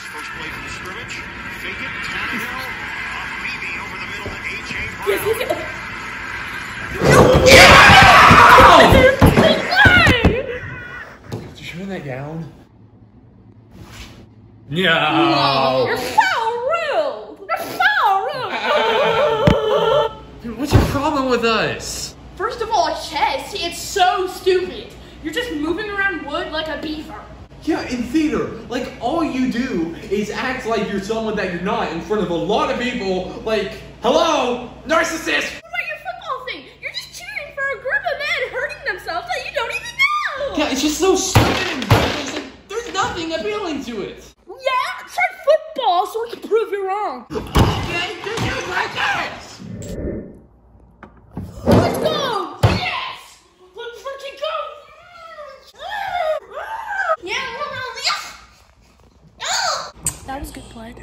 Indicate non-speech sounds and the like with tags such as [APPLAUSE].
Broncos. First play from the scrimmage. Fake it. Tannehill. Off Beebe over the middle to A.J. Yes, Brown. yes, yes. Did you turn that down? No. You're so rude. You're so rude. [LAUGHS] Dude, what's your problem with us? First of all, chess. See it's so stupid. You're just moving around wood like a beaver. Yeah, in theater, like all you do is act like you're someone that you're not in front of a lot of people. Like, hello, narcissist. What about your football thing? You're just cheering for a group of men hurting themselves that you don't even know. Yeah, it's just so stupid. Like, there's nothing appealing to it. Yeah, try football so we can prove you wrong. Okay, just do it like this. Let's go! Yes! Let's freaking go! Yeah, was good play.